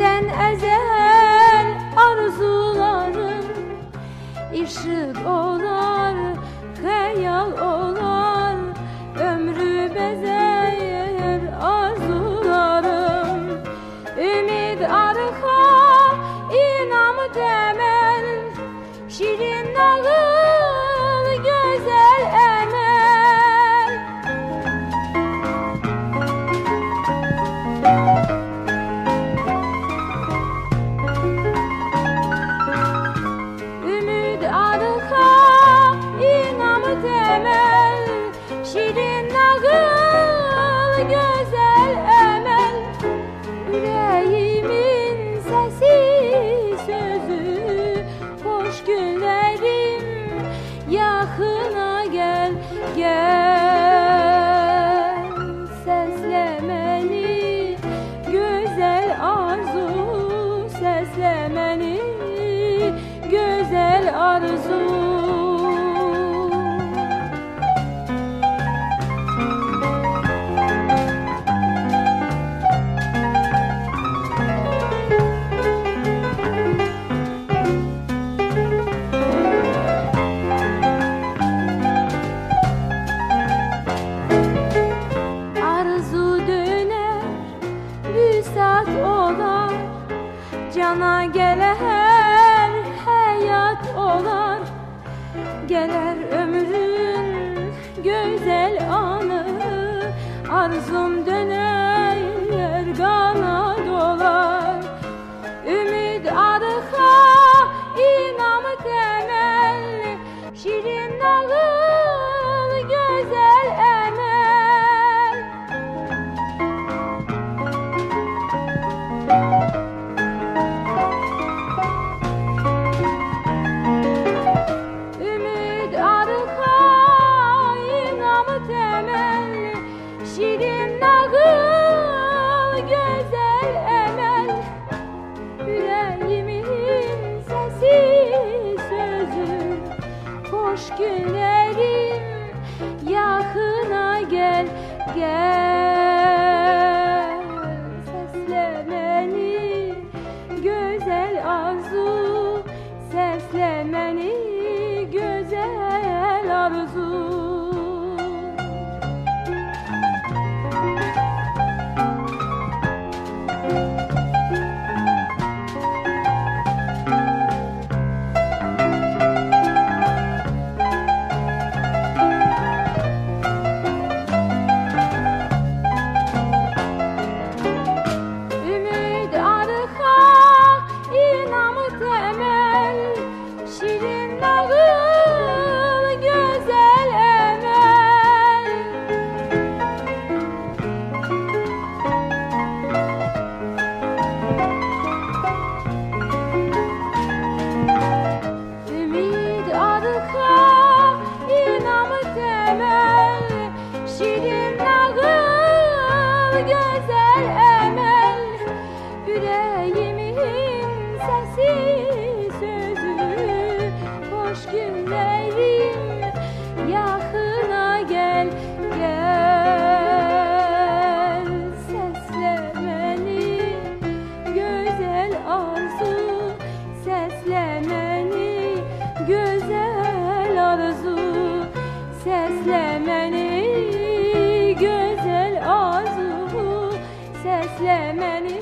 senden ezel arzularım ışık olar, hayal olar. Ömrü bezer arzularım. Ümit arka inam temel Şirin temel Şirin nağıl güzel emel. Yüreğimin sesi sözü Hoş günlerim yakına gel Gel. Seslemeni Güzel arzu seslemeni Güzel arzu Geler ömrün güzel anı. Arzum Gel. Seslemeni güzel arzu. Seslemeni güzel arzu güzel emel Yüreğimin sesi sözü. Hoş günlerim yakına gel Gel. Seslemeni güzel arzu Seslemeni güzel arzu. Seslemeni güzel beklemeni